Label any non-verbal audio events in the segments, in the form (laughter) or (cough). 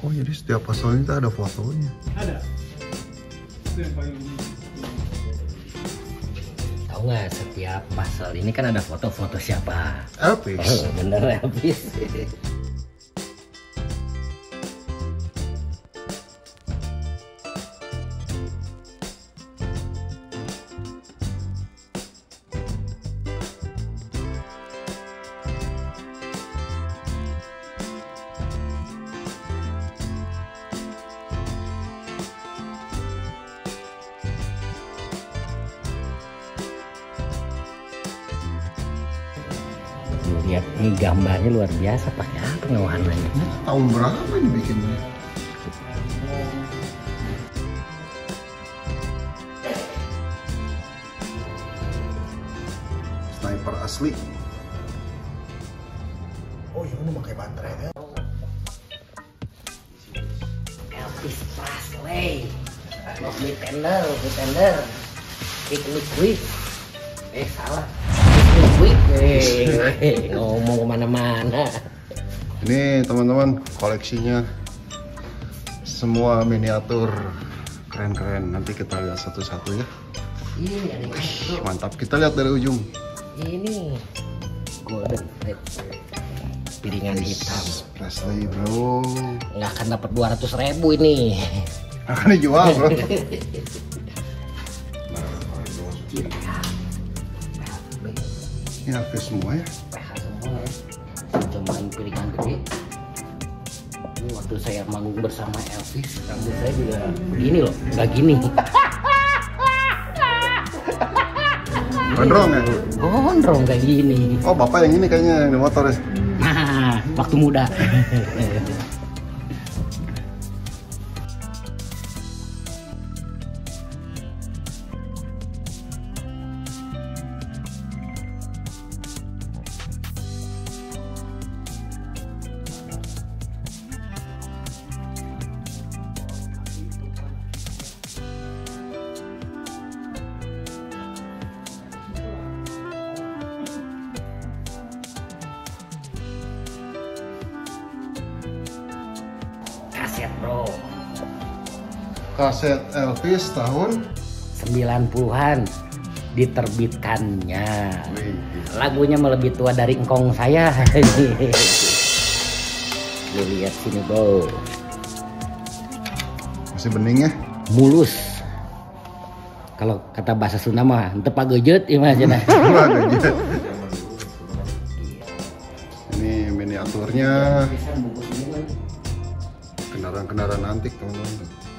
Oh jadi setiap pasal itu ada fotonya. Ada. Itu yang paling Tahu nggak setiap pasal ini kan ada foto-foto siapa? Elvis. Oh, bener Elvis. Luar biasa pakai apa nggak warnanya? Tahun berapa ini bikinnya? Sniper asli. Oh ini pakai baterai ya? Elvis Presley. Love me tender, love me tender. Kick me quick. Eh salah. Eh, ngomong ke mana-mana. Ini teman-teman koleksinya semua miniatur keren-keren. Nanti kita lihat satu-satu ya. Ih, mantap. Kita lihat dari ujung. ini golden red piringan hitam Presley bro. nggak akan dapat 200 ribu ini Akan dijual bro. (laughs) Ini Elvis semua ya. PH semua ya cuman piringan gede Ini waktu saya manggung bersama Elvis rambut saya juga begini loh nggak gini Gondrong ya. gondrong kayak gini Oh bapak yang ini kayaknya yang di motor ya. nah waktu muda (laughs) Elvis tahun. 90-an diterbitkannya. Wih, lagunya malah lebih tua dari engkong saya. (laughs) Lu lihat sini bro masih bening ya. mulus. Kalau kata bahasa Sunda mah ente pagejeut ieu mah cenah. (laughs) Ini miniaturnya. Kendaraan-kendaraan antik teman-teman.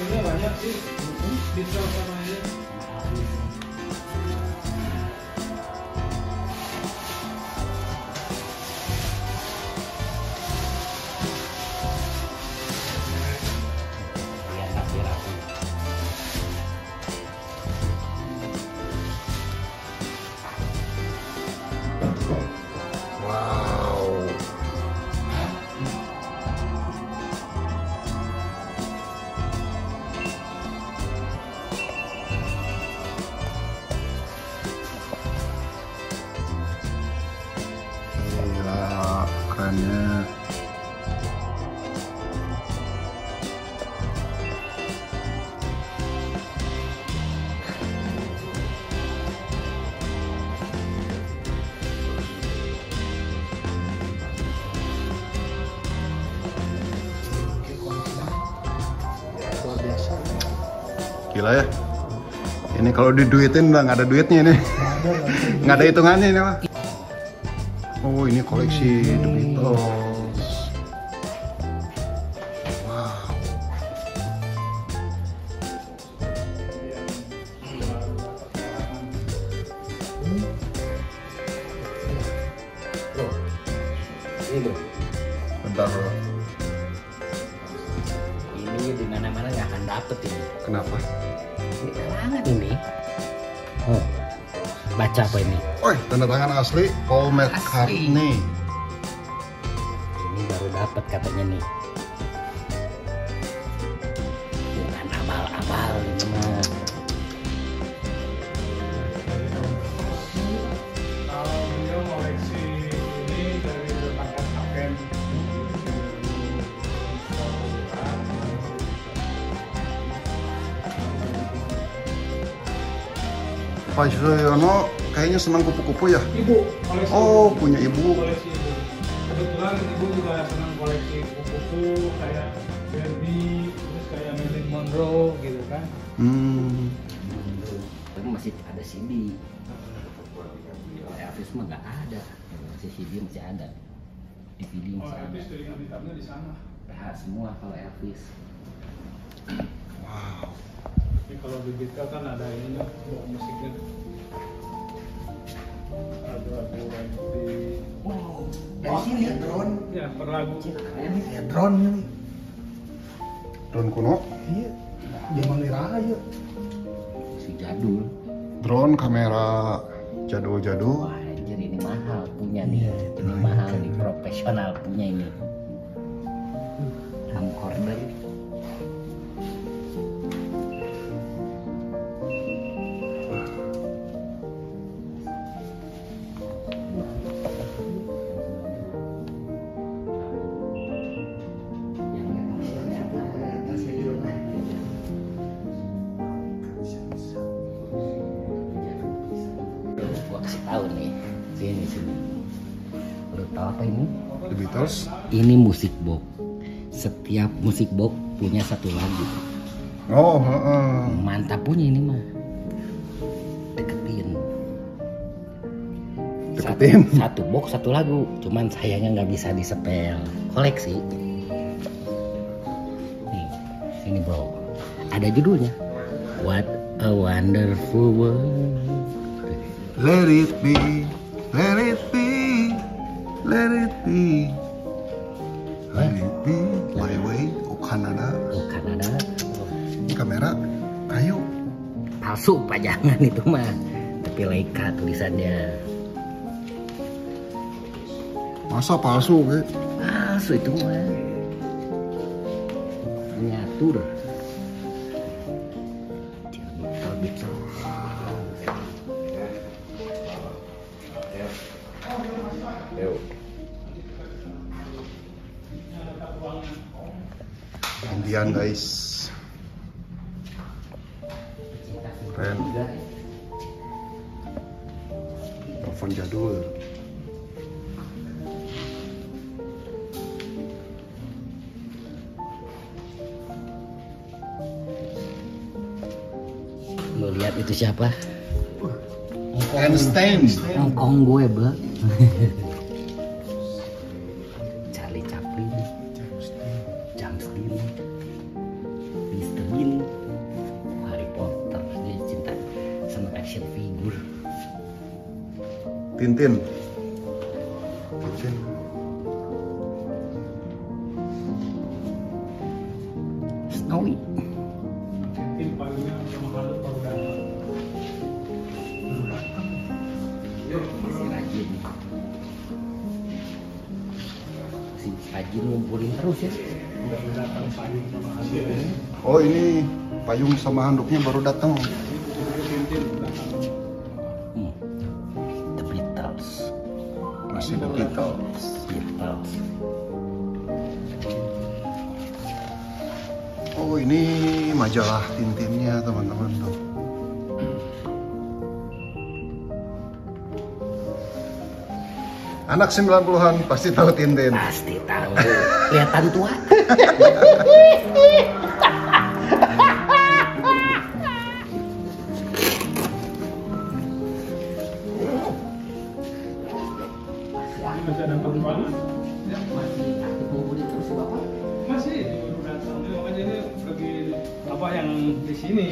Koleksinya banyak sih. Detail sama ini. Wow. Kerennya. Gila ya. Ini kalau diduitin udah nggak ada duitnya ini. Nggak ada hitungannya ini mah. Ini koleksi The Beatles. Baca apa ini? Woi, tanda tangan asli Paul McCartney. Ini baru dapat katanya nih. Pak Suyono kayaknya senang kupu-kupu ya? Ibu koleksi. Oh, punya ibu. Koleksi ibu. Kebetulan ibu juga senang koleksi kupu-kupu kayak Barbie, terus kayak Marilyn Monroe gitu kan. Hmm. tapi masih ada CD kalau Elvis mah nggak ada masih CD masih ada DVD Oh, masih ada Elvis dari di sana. PH semua kalau Elvis Wow. Kalau di Beatle kan ada ininya, bawa musiknya. Ada lagu di wow dari sini ya drone ya per lagu. keren Ya drone ini. Drone kuno, Iya. Zaman era aja. si jadul drone kamera jadul-jadul. wah anjir ini mahal punya nih ini mahal nih profesional punya ini camcorder Beatles. ini musik box. Setiap musik box punya satu lagu. Oh, heeh. mantap punya ini mah. Deketin. Deketin. satu, satu box satu lagu. Cuman sayangnya nggak bisa disepel. Koleksi nih sini bro. Ada judulnya. What a Wonderful World. Let it be, let it be, let it be. Pajangan itu mah tapi Leica tulisannya Masa palsu, ke? palsu itu mah miniatur. Indian guys. Keren. Telepon jadul. Lu lihat itu siapa? Einstein. Hongkong gue, Bang. (laughs) Tintin. Tintin. Snowy. Mungkin palingnya sama halu baru datang. si rajin si rajin ngumpulin terus ya Baru datang paling sama halu. Oh ini payung sama handuknya baru datang. Ini majalah Tintinnya teman-teman tuh. Anak 90-an pasti tahu Tintin. pasti tahu kelihatan tua (laughs)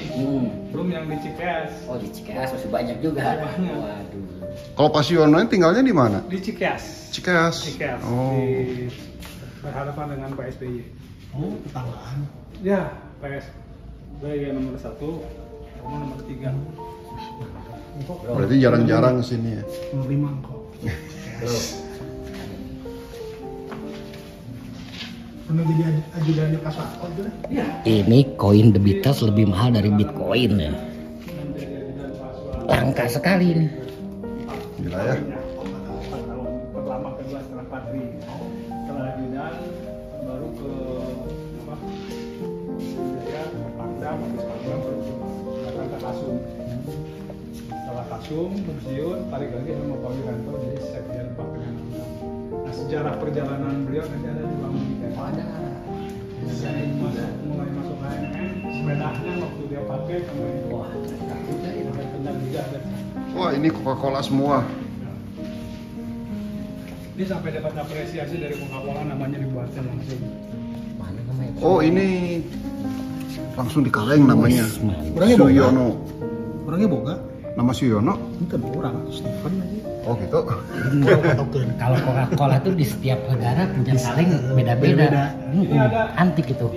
hmm. Belum yang di Cikeas. oh di Cikeas masih banyak juga Masih banyak. waduh Kalau Pak Siono ini tinggalnya di mana? Di Cikeas. Cikeas. Cikeas. Oh. Di berhadapan dengan Pak SBY. Oh, tetanggaan. Ya, PS SBY nomor satu, kamu nomor tiga. Berarti jarang-jarang ke sini ya. Menerima kok. Pernah jadi aj- ajudannya Pak Soeharto itu deh. Ini koin The Beatles lebih mahal dari Bitcoin ya. Langka sekali ini. Gila ya. Pertama kedua setelah Patri setelah ajudan baru ke apa Pangdam habis Pangdam baru ke datang ke Kasum setelah Kasum pensiun balik lagi sama Pak Wiranto jadi sekjen Pak nah sejarah perjalanan beliau nanti ada di Bang ada dari masuk mulai masuk HMM sepedanya waktu dia pakai sampai wah sampai kenyang juga ada Wah ini Coca-Cola semua. ini sampai dapat apresiasi dari Coca-Cola namanya dibuatin langsung? Oh ini langsung di kaleng namanya. Orangnya. Suyono. Orangnya boga. Nama Suyono. Itu orang Stephen aja. Oh gitu. (laughs) Kalau Coca-Cola tuh di setiap negara punya kaleng. Mm-mm. Ini ada. Antik itu.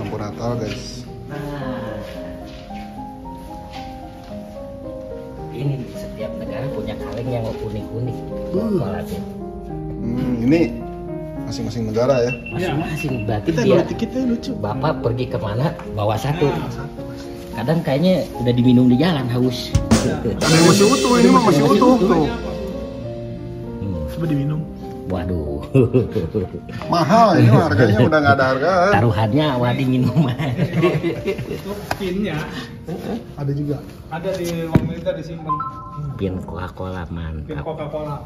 Lampu Natal guys. Nah, ini setiap negara punya kaleng yang unik-unik. Coca-Cola tuh. Hmm, ini masing-masing negara ya. Masing-masing. Berarti Kita dia tiketnya lucu. bapak pergi ke mana bawa satu. Nah. Satu. Kadang kayaknya udah diminum di jalan haus. Yang masih utuh, ini mah masih utuh tuh. Hmm. Coba diminum. Waduh. Mahal ini harganya udah nggak ada harga. Taruhannya wadi minuman. itu pinnya Ada juga. ada di ruang militer disimpan Pin Coca-Cola pin mantap. Coca-Cola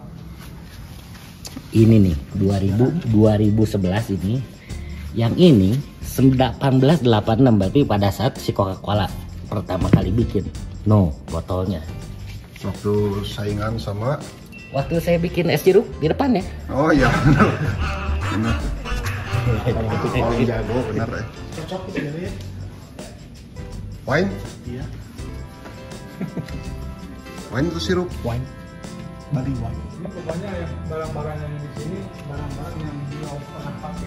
Ini nih 2000 2011 ini. Yang ini 1886 berarti pada saat si Coca-Cola pertama kali bikin. No, botolnya. Waktu saingan sama Waktu saya bikin es jeruk di depan ya. Oh iya benar. Benar. (laughs) Paling jago benar ya. Cocok itu ya. Wine? Iya. Wine itu sirup. Wine. Bali wine. ini pokoknya yang barang-barang yang di sini barang-barang yang beliau pernah pakai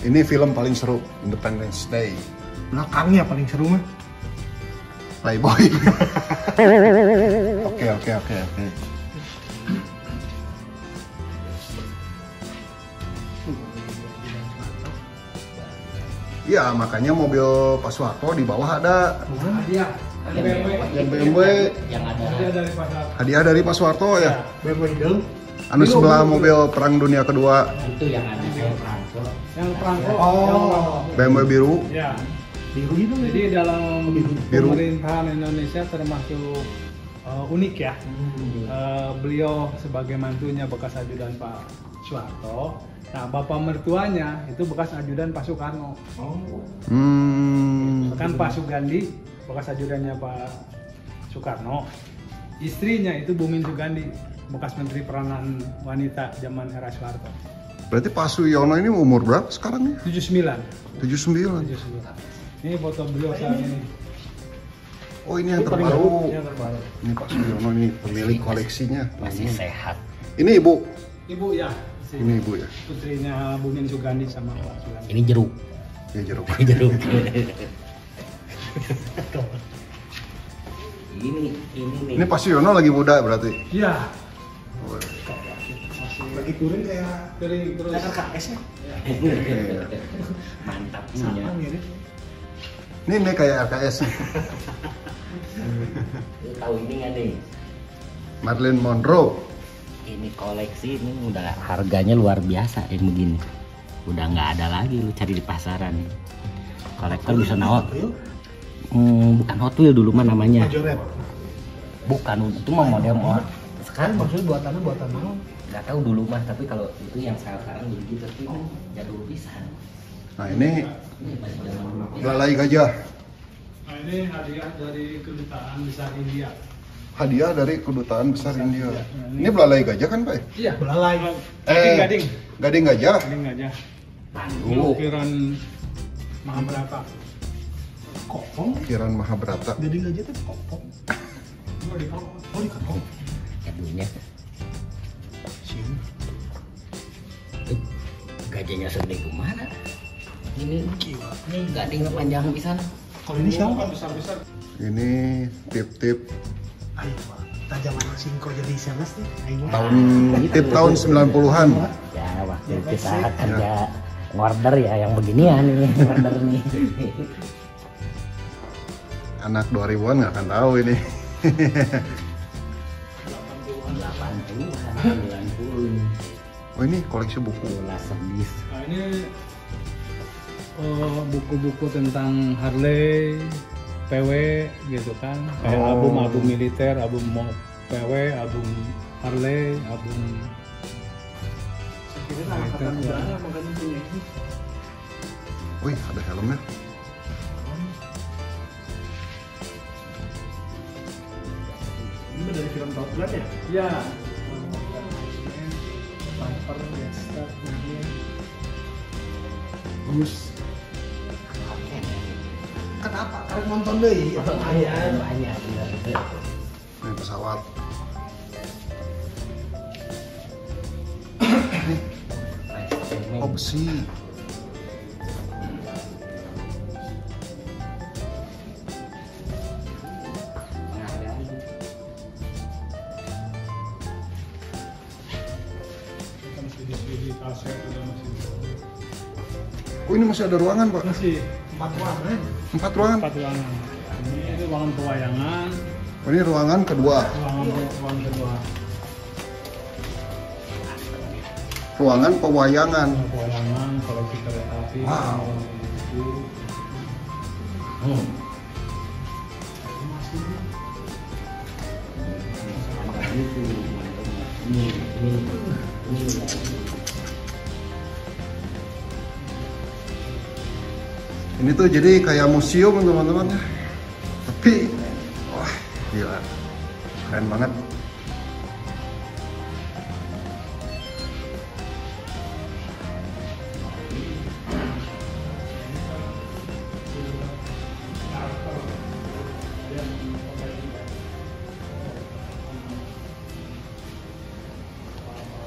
Ini film paling seru, Independence Day. Belakangnya paling seru mah. Playboy. (laughs) Oke oke oke oke. Iya makanya mobil Pak Soeharto di bawah ada. Hadiah. Ada BMW yang BMW Yang ada. Hadiah dari pasar hadiah dari Pak Soeharto ya. BMW Hidung. Anu sebelah mobil Perang Dunia Kedua. Itu yang ada saya Franco. yang perangko Oh. BMW biru. ya Biru itu jadi dalam Biru. pemerintahan Indonesia termasuk uh, unik ya. Uh, beliau sebagai mantunya bekas ajudan Pak Soeharto nah bapak mertuanya itu bekas ajudan Pak Soekarno Hmm. kan Pak Sugandi bekas ajudannya Pak Soekarno istrinya itu Bumin Sugandi bekas Menteri Peranan Wanita zaman era Soeharto Berarti Pak Suyono ini umur berapa sekarang ya? 79 79. 79 ini foto beliau saat ini Oh ini yang terbaru. yang terbaru Ini Pak Suyono ini pemilik koleksinya. Masih sehat. Ini ibu. ibu ya Ini ibu ya. putrinya Bumin Sugandi sama Pak Sugandi Ini jeruk. Ya jeruk. jeruk. (laughs) ini ini nih. Ini Pak Suyono lagi muda berarti. iya Lagi turun kayak kering terus kayak KKS ya. Iya. Mantap Sama punya. mirip. Ini ini kayak RKS. (laughs) (laughs) Tahu ini nggak nih? Marilyn Monroe. Ini koleksi ini udah harganya luar biasa yang begini. Udah nggak ada lagi lu cari di pasaran. Kolektor bisa nawak. Yuk. Hmm, bukan Hot Wheels dulu mah namanya. Bukan itu mah model mod. Sekarang maksudnya buatannya buatan mana? nggak tahu dulu mah tapi kalau itu yang sekarang sekarang begitu tapi ini jadul pisan. Nah ini belalai gajah. nah ini hadiah dari kedutaan besar India Hadiah dari kedutaan besar India. Ini belalai gajah kan Pak? iya Belalai. gading gading Gading gajah. gading aja ini Oh, ukiran Mahabharata Kopong. Kiran Mahabharata. Gading aja tuh kopong. Ini di kau. Oh di kopong. Jadulnya Sini. eh, gajahnya segede ke mana? ini ini gading panjang pisan Kalau ini siapa? besar-besar Ini tip-tip Ayo, singko jadi? Ayo. tahun tip tahun 90-an. ya waktu kita kerja order ya yang beginian ini (laughs) order nih Anak 2000-an nggak akan tahu ini. 80 90 Oh ini koleksi buku. sedis nah ini eh, buku-buku tentang Harley PW gitu kan kayak Oh. album-album militer album mau PW album Harley album Kira angkatan udara makanya punya ini. Wih ada helmnya. Ini dari film Top Gun ya? ya Viper, ini. Kenapa? Karena nonton deh. banyak banyak. Ini pesawat. Oh udah masih Oh ini masih ada ruangan pak? masih Empat warna. Empat ruangan. empat ruangan ini ruangan pewayangan Oh, ini ruangan kedua. ruangan ruangan kedua Ruangan pewayangan. pewayangan koleksi kereta api Wow. Hmm. Ini, ini, ini. Ini tuh jadi kayak museum teman-teman. Tapi, wah gila, keren banget.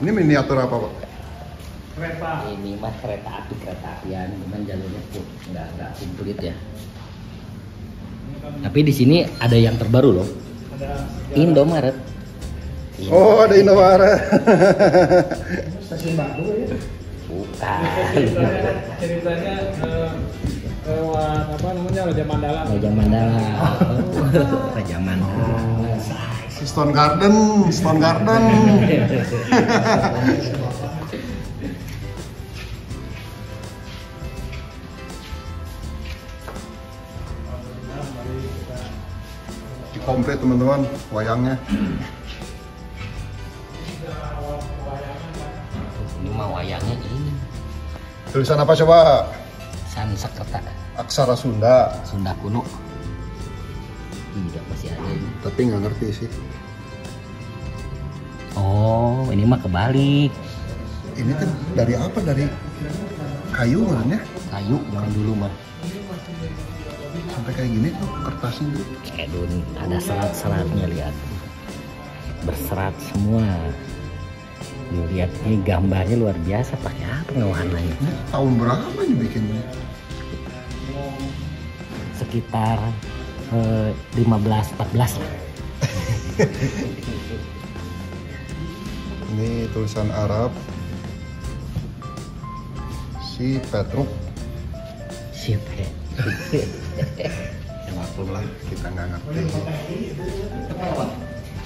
Ini miniatur apa pak? Ini mah kereta api kereta apian, cuman jalurnya tuh nggak nggak komplit ya. Tapi di sini ada yang terbaru loh, ada Indomaret. Oh ada Indomaret. Stasiun baru ya. Bukan. ceritanya, ceritanya eh, lewat apa namanya Raja Mandala Raja Mandala. Oh, (laughs) Raja Mandala. Stone Garden, Stone Garden. (laughs) komplit teman-teman wayangnya. Ini mah wayangnya ini. Tulisan apa coba? Sansekerta Aksara Sunda. Sunda kuno. Iya masih ada ini. Tapi nggak ngerti sih. Oh, ini mah kebalik. Ini kan dari apa? Dari kayu kan ya? Kayu zaman dulu mah. Sampai kayak gini tuh kertasnya. tuh. Edun ada serat-seratnya lihat. Berserat semua. Lihat ini gambarnya luar biasa pakai apa ngewarnanya? Ini tahun berapa ini bikinnya? Sekitar eh, 15 14 lah. Ini tulisan Arab. Si Petruk. Sip. Ya. Maklum lah, kita nggak ngerti.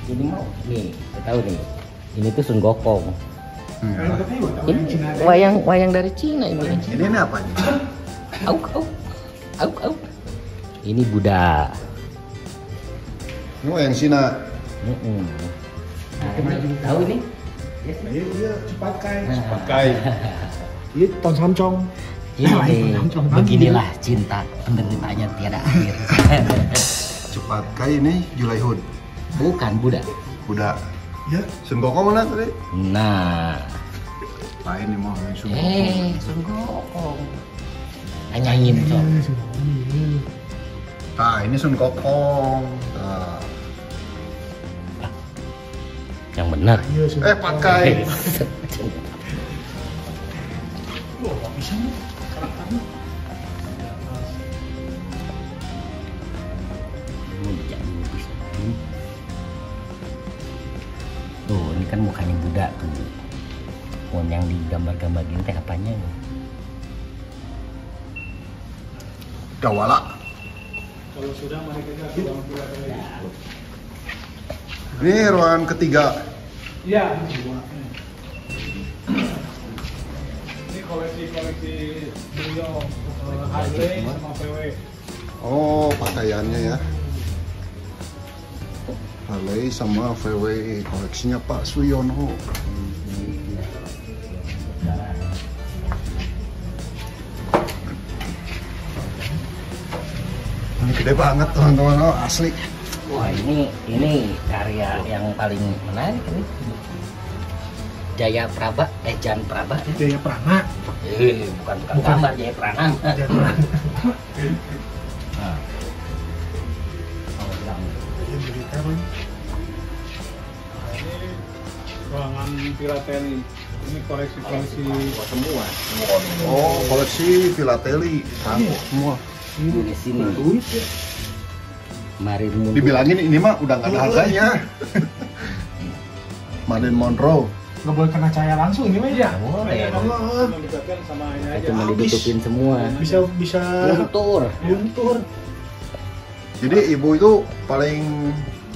Ini mau nih, kita tahu nih. Ini tuh Sun Gokong. Hmm. Ini wayang wayang dari Cina ini. Ini, ini apa nih? Auk auk. Auk auk. Ini Buddha. Ini wayang Cina. Mm-mm. Nah, ini, tahu ini? Iya, iya, cepat kai. Pakai. (laughs) Ini ton samcong. Ini beginilah cinta penderitaannya tiada akhir. (laughs) Cepat kayak ini Julaihud. Bukan Buddha. Udah. Ya, Sun Gokong mana tadi? Nah, Lain nih mau Sun eh. Sun Gokong. Nanyain semuanya. Nah ini Sun Gokong. Nah. Yang benar. Iya. Eh pakai. Wah, (laughs) bisa nih. Hmm. tuh ini kan mukanya Buddha tuh. Pohon yang digambar-gambar gini teh apanya. Kawala. Kalau sudah mari kita ke ruangan ketiga ini ruangan ketiga. Iya. Ini koleksi-koleksi Oh, pakaiannya ya. Harley sama VW koleksinya Pak Suyono. Ini gede banget teman-teman, oh, asli. Wah ini ini karya yang paling menarik ini. Jaya Praba, eh Jan Praba. Jaya Prana. Eh bukan bukan gambar Jaya Prana. Jaya Prana. Nah. Ini ruangan filateli. Ini koleksi-koleksi semua Oh, koleksi filateli. Rangko semua. di sini. Marin Mundur. Dibilangin ini mah udah nggak ada harganya. (laughs) Marilyn Monroe. Nggak boleh kena cahaya langsung ini mah ya. Nggak boleh. Cuma didekatkan sama ini aja. Cuma ditutupin semua. Bisa bisa Luntur. luntur. Jadi ibu itu paling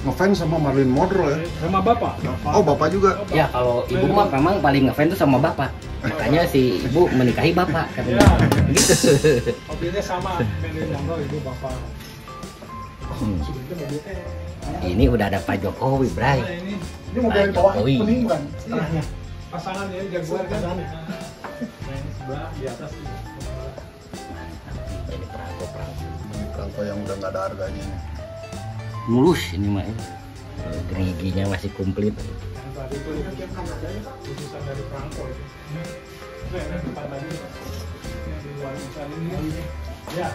ngefans sama Marilyn Monroe ya. Sama bapak. Oh, bapak juga. Ya kalau ibu mah memang paling ngefans tuh sama bapak. Makanya si ibu menikahi bapak Ya, katanya. Gitu. mobilnya sama. Marilyn Monroe itu bapak. Hmm. Ini udah ada Pak Jokowi, Bray. Nah, ini Ini mobil yang bawah Jokowi. kuning bukan? Setengahnya. pasangan ya jaguar kan. Pasangan. Ini sebelah di atas. Ini perangko perangko. Ini perangko yang udah nggak ada harganya nih. Mulus ini mah. ya. Geriginya masih komplit. Yang tadi itu khususan dari perangko itu. Ini ini yang depan tadi. Yang di luar besar ini. Ya,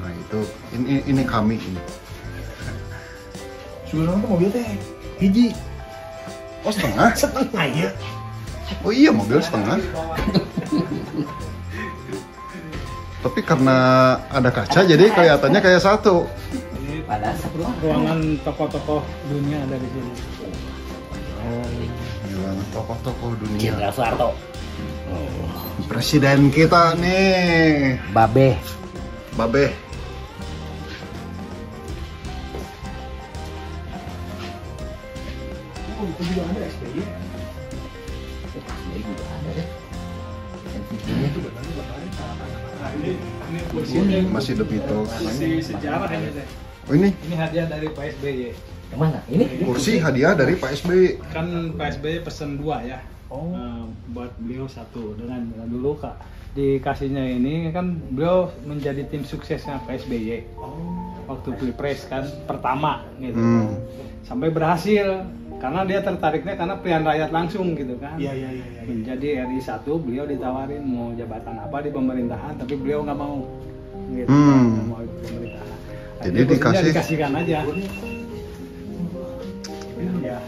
Nah itu ini ini kami ini. Nonton mobil teh. Hiji. Oh setengah? Setengah ya. Oh iya mobil setengah. Tapi karena ada kaca jadi kelihatannya kayak satu. ini Pada sebelum. ruangan tokoh-tokoh dunia ada di sini. Oh, Gila, tokoh-tokoh dunia. Jenderal Soeharto. Presiden kita nih, Babe. Babe. Ini kursi Masih The Beatles. kursi sejarah ini teh. Oh ini Ini hadiah dari Pak SBY. Ke mana? Ini? kursi hadiah dari Pak SBY. Kan Pak SBY pesen dua ya. Oh. Nah, buat beliau satu dengan dengan dulu kak dikasihnya ini kan beliau menjadi tim suksesnya Pak SBY waktu pilpres kan pertama gitu Hmm. sampai berhasil karena dia tertariknya karena pilihan rakyat langsung gitu kan Iya iya iya iya. menjadi RI 1 beliau ditawarin mau jabatan apa di pemerintahan tapi beliau nggak mau gitu Hmm. kan, di pemerintahan Jadi Akhirnya kursinya dikasih- dikasihkan aja ya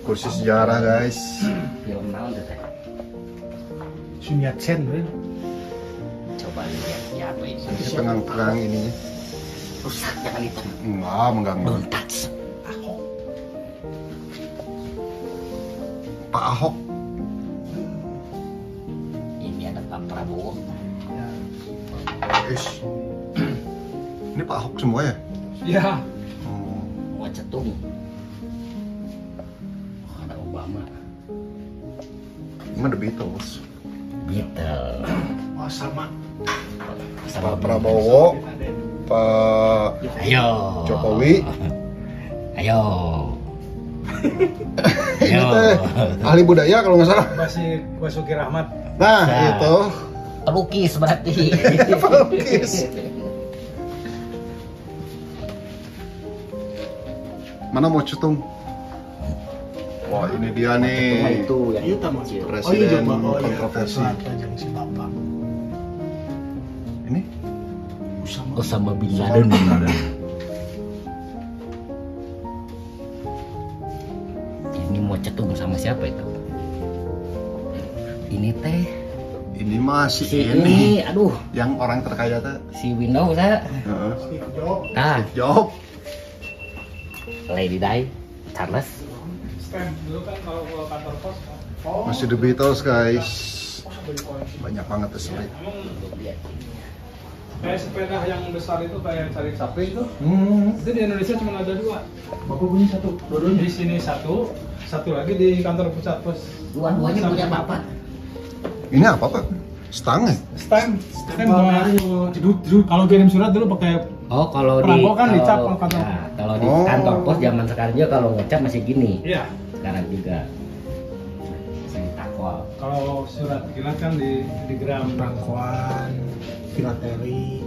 Kursi sejarah guys. Film naon tuh teh? Sun Yat Sen bro. Coba lihat siapa ini. Ini pegang-pegang ininya. Rusak jangan itu. Enggak, mengganggu. Touch. Pak Ahok. Ini ada Pak Prabowo. Ish. Ini Pak Ahok semua ya? ya Oh. Mau cetung. Oh, ada Obama. Ini The Beatles. Beatle. Oh sama. Sama Pak Prabowo, Pak Ayo. Jokowi. Ayo. (laughs) Ini Ayo. teh ahli budaya kalau nggak salah. Basi Basuki Rahmat Nah, Nah. itu. Pelukis berarti. (laughs) Pelukis. Mana mau cutung? Wah, ini dia nih. itu yang Iya tamu. Presiden Oh iya. Oh iya. kontroversi. Yang si bapak. Ini Usama. Osama bin Laden. Ini mau cetung sama siapa itu? Ini teh ini masih si ini ini, aduh, yang orang terkaya teh. si Windows ya. Heeh. Steve Jobs. Nah, Job. Lady Di, Charles, dulu kan kalau ke kantor pos kan. Masih The Beatles guys. Koleksi. Banyak banget Belum lihat. kayak sepeda yang besar itu kayak cari sapi itu Hmm. itu di Indonesia cuma ada dua Bapak punya satu, dua-duanya. di sini satu satu lagi di kantor pusat pos Dua-duanya punya bapak. Ini apa pak? Stang ya? baru. dulu, dulu kalau kirim surat dulu pakai Oh kalau di Perangko kan kalau- dicap kalau kantor. ya, kalau di Oh. kantor pos zaman sekarang juga kalau ngecap masih gini. iya Sekarang juga takol. kalau surat kilat kan di di gram Rangkuan, filateri.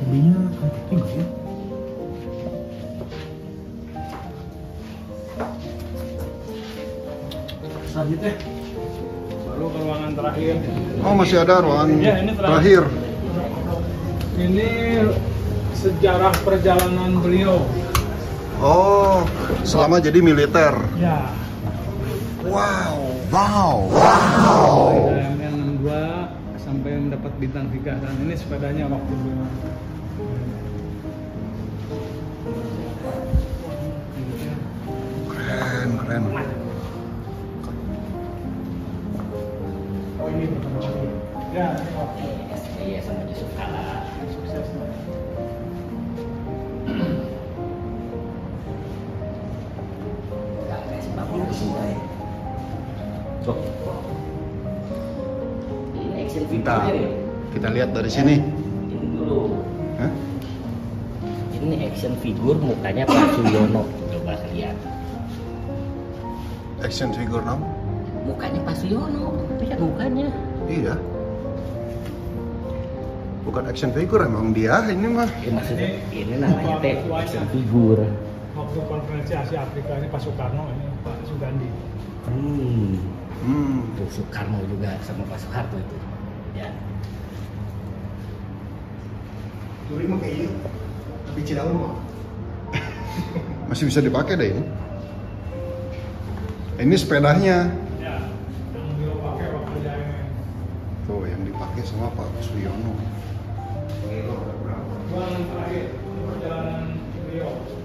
Hobinya juga ya. selanjutnya baru ke ruangan terakhir Oh masih ada ruangan Ya, ini terakhir. terakhir. ini sejarah perjalanan beliau Oh, selama jadi militer. ya Wow, wow, dari M62 sampai mendapat bintang 3 dan ini sepedanya waktu beliau keren, keren. Action Kita ya. lihat dari sini. Ini dulu. Hah? Ini action figure mukanya Pak Suyono. Coba lihat. Action figure nam? Mukanya Pak Suyono. Lihat mukanya. Iya. Bukan action figure emang dia ini mah. Ini maksudnya ini namanya teh action figure. waktu konferensi Asia Afrika ini Pak Soekarno ini Pak Sugandi Hmm. Hmm. Tuh Soekarno juga sama Pak Soeharto itu. Ya. Duri mah kayak ini. Tapi Cidaun mah. (laughs) Masih bisa dipakai deh ini. Ini sepedanya. ya Tuh yang dipakai sama Pak Suyono. Perjalanan.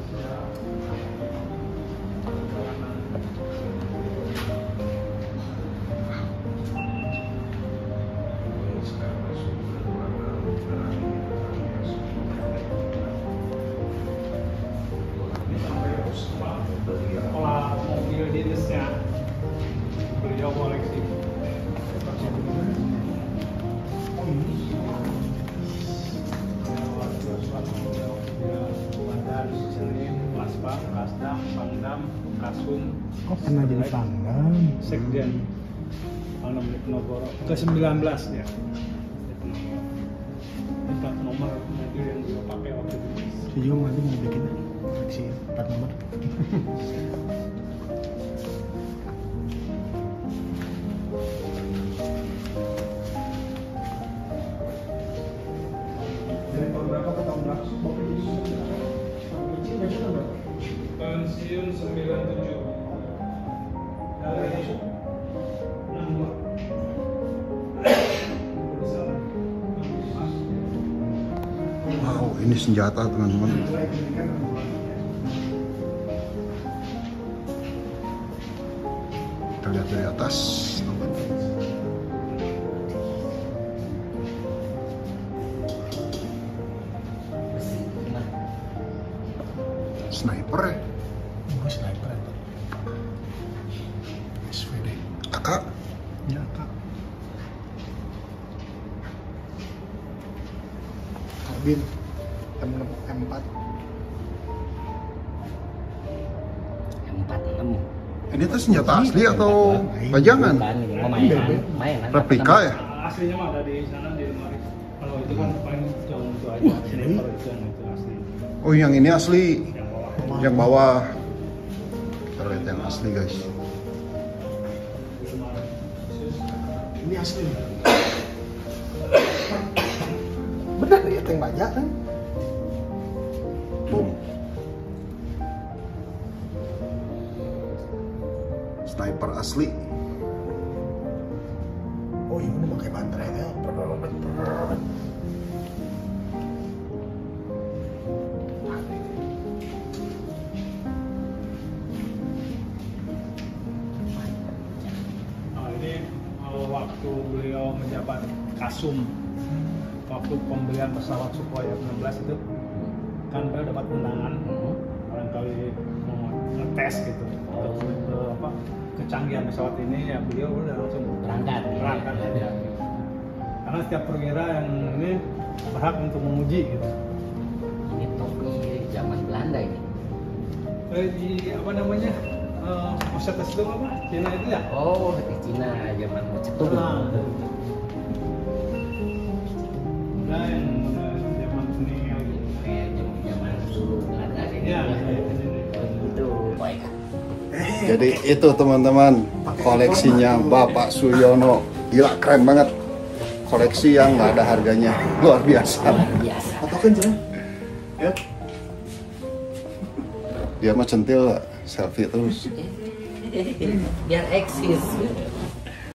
kok pernah jadi pangdam. Sekjen Pangdam Diponegoro ke 19 ya. empat nomor mobil yang gue pakai waktu itu. Saya juga nanti mau bikin aksi empat nomor. pensiun 97 senjata teman-teman. Kita lihat dari atas. Sniper ya? Gue sniper. Kakak? Ya kak. Karbin M6 M4 M46. Ini tuh senjata asli atau pajangan? Replika ya? Aslinya mah ada di sana di lemari. Kalau itu kan paling jauh itu aja. Sniper itu yang asli. Oh yang ini asli, Yang bawah. yang. Kita lihat yang asli guys. Ini asli. Benar ya baja kan? asli. Oh iya, ini pakai baterai ya. Nah, eh, waktu beliau menjabat Kasum waktu pembelian pesawat Sukhoi 16 itu kan beliau dapat undangan hmm. barangkali ngetes gitu Oh. ke, ke apa kecanggihan pesawat ini ya beliau udah langsung Berangkat. berangkat aja karena setiap perwira yang ini berhak untuk menguji gitu Ini topi zaman Belanda ini. eh, di apa namanya uh, itu apa Cina itu ya Oh, di Cina zaman Cetung. Nah, udah yang Jadi itu teman-teman koleksinya Bapak Suyono. Gila keren banget. Koleksi yang nggak ada harganya. Luar biasa. Luar biasa. Atau kan jalan? Ya. Dia mah centil selfie terus. Biar eksis.